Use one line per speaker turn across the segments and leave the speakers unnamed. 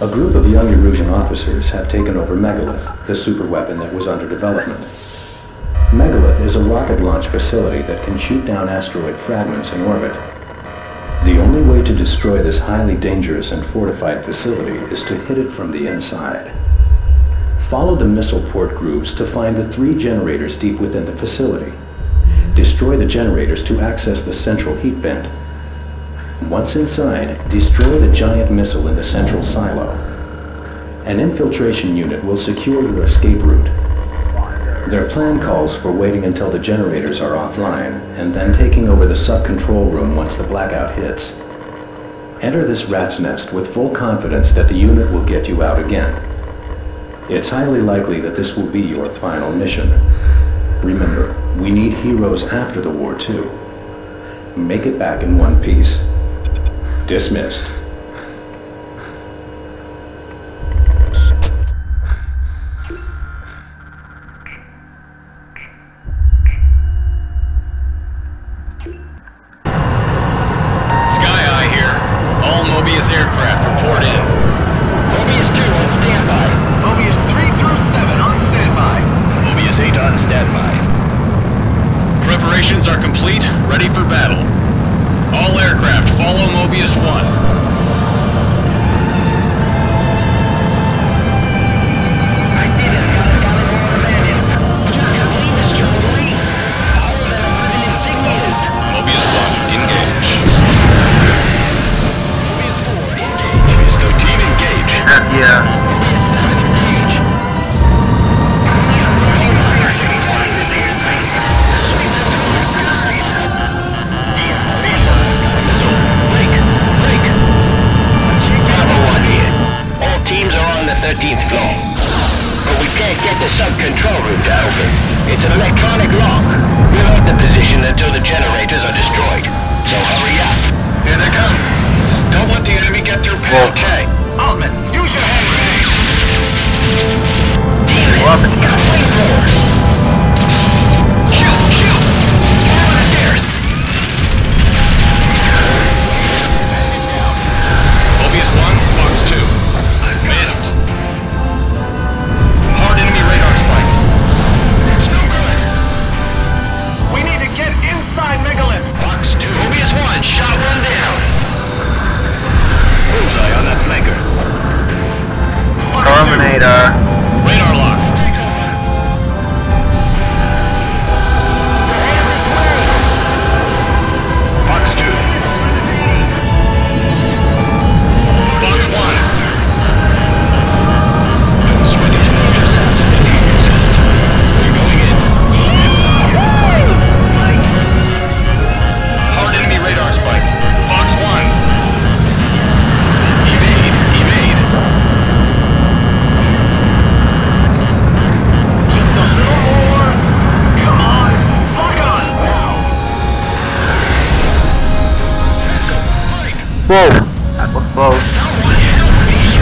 A group of young Erusean officers have taken over Megalith, the superweapon that was under development. Megalith is a rocket launch facility that can shoot down asteroid fragments in orbit. The only way to destroy this highly dangerous and fortified facility is to hit it from the inside. Follow the missile port grooves to find the three generators deep within the facility. Destroy the generators to access the central heat vent. Once inside, destroy the giant missile in the central silo. An infiltration unit will secure your escape route. Their plan calls for waiting until the generators are offline, and then taking over the sub-control room once the blackout hits. Enter this rat's nest with full confidence that the unit will get you out again. It's highly likely that this will be your final mission. Remember, we need heroes after the war too. Make it back in one piece. Dismissed.
Whoa. That was close.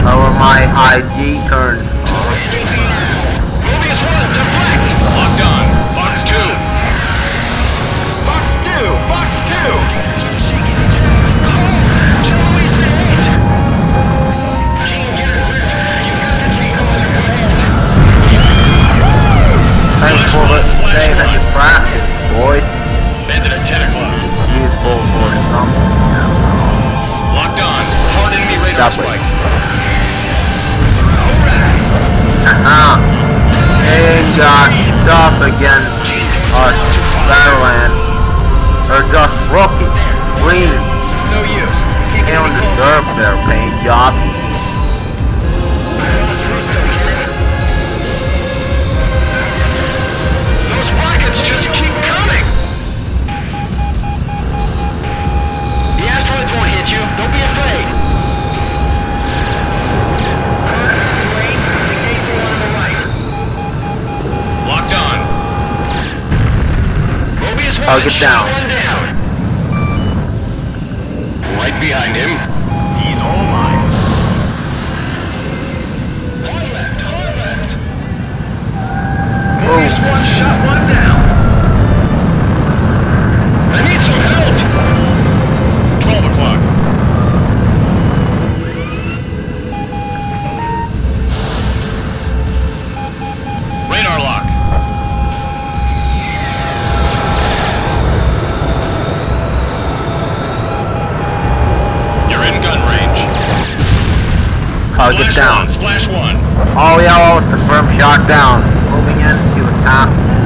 However, my high G turned.
Mobius 1, deflect.
Locked on. Fox 2.
Fox 2. Fox 2.
Thanks for the day that you practiced,
Hard enemy radar
Stop it.
spike.
Haha. Ain't got stuff against us Battleland. They're just rookies. Green.
It's no use. Can't
They don't deserve their paint job.
Mobius one,
I'll get
shot
down.
Right behind him.
He's all mine.
Hard left, hard left.
Mobius 1 shot one down.
Splash one.
All yellow, confirm shock down. Moving in to attack.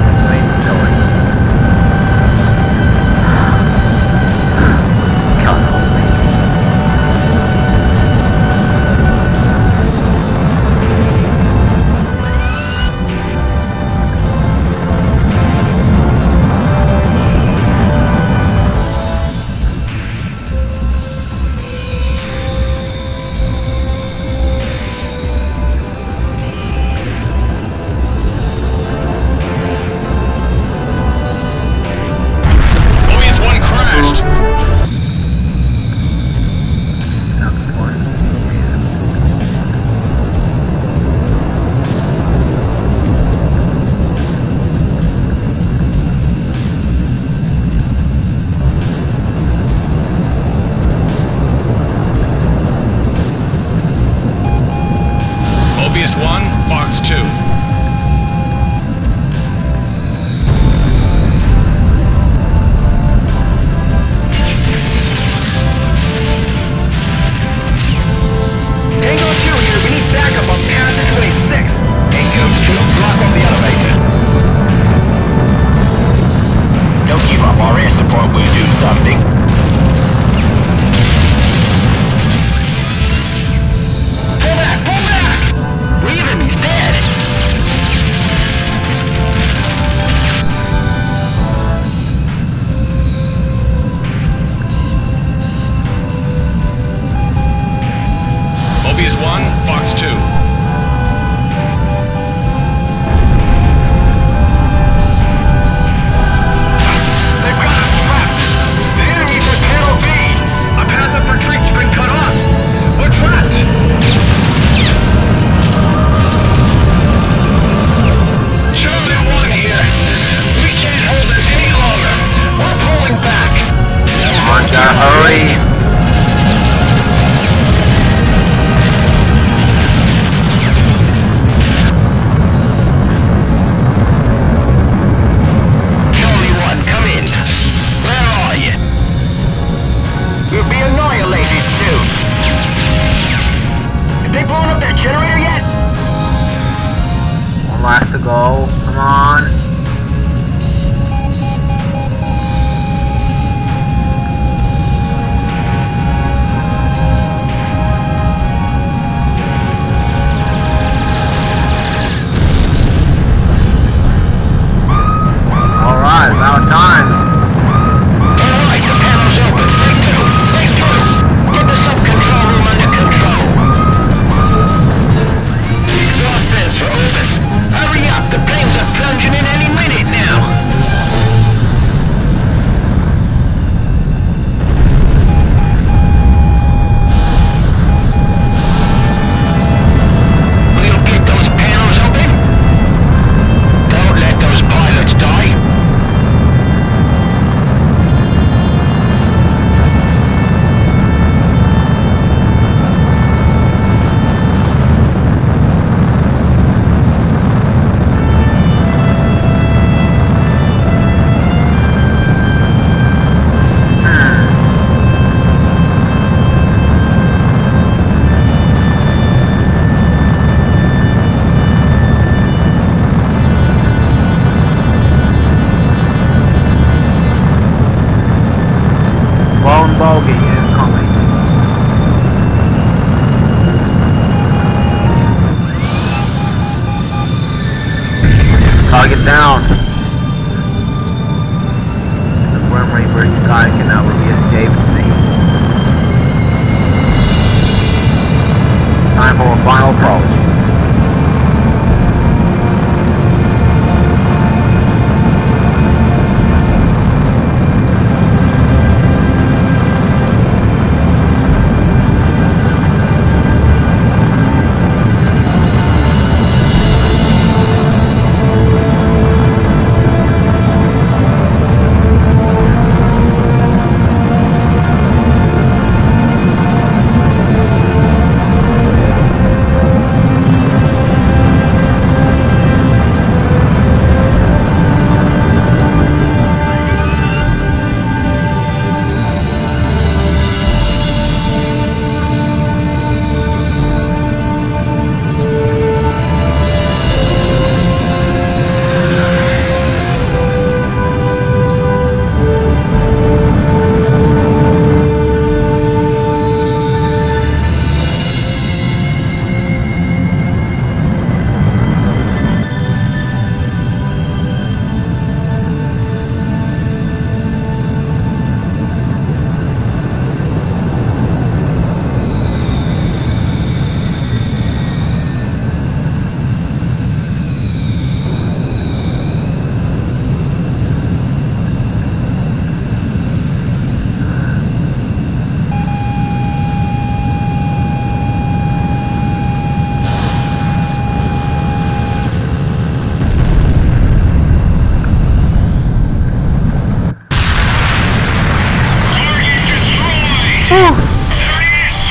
is one, Fox two.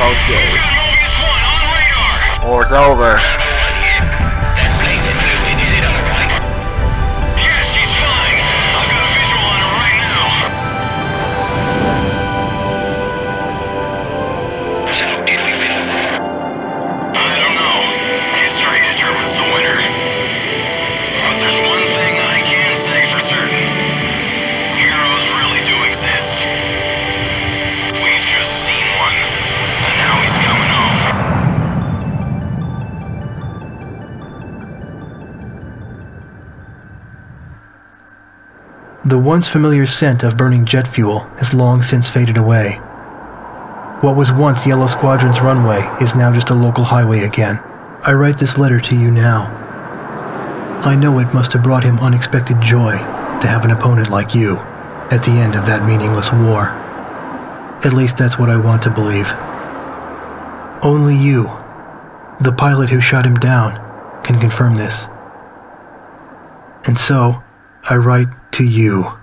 He is!
Okay.
We got Mobius 1 on radar!
War's over.
The once familiar scent of burning jet fuel has long since faded away. What was once Yellow Squadron's runway is now just a local highway again. I write this letter to you now. I know it must have brought him unexpected joy to have an opponent like you at the end of that meaningless war. At least that's what I want to believe. Only you, the pilot who shot him down, can confirm this. And so, I write to you.